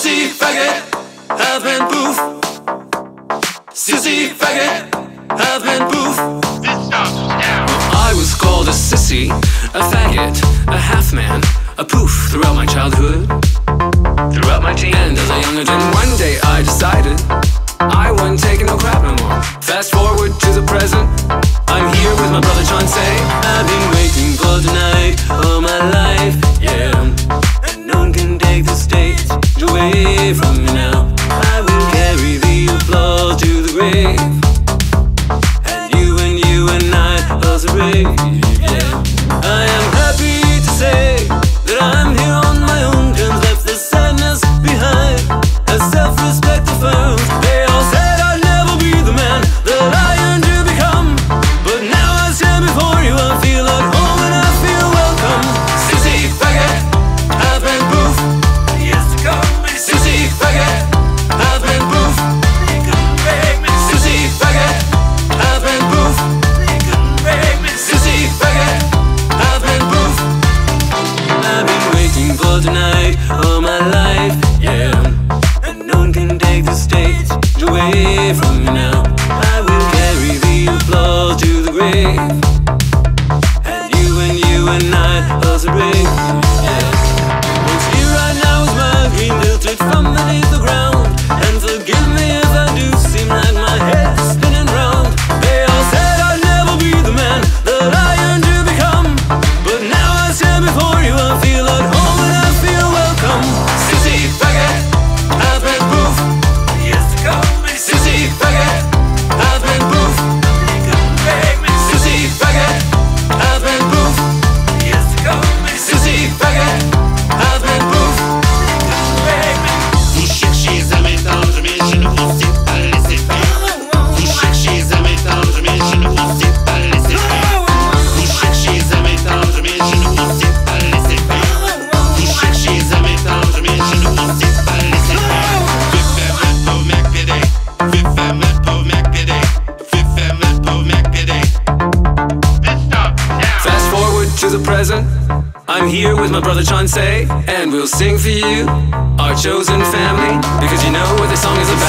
Susie faggot, have been poof. Susie faggot, have been poof. I was called a sissy, a faggot, a half man, a poof throughout my childhood, throughout my teen, and as a young adult, one day I decided. sei me. present. I'm here with my brother Chauncey, and we'll sing for you, our chosen family, because you know what this song is about.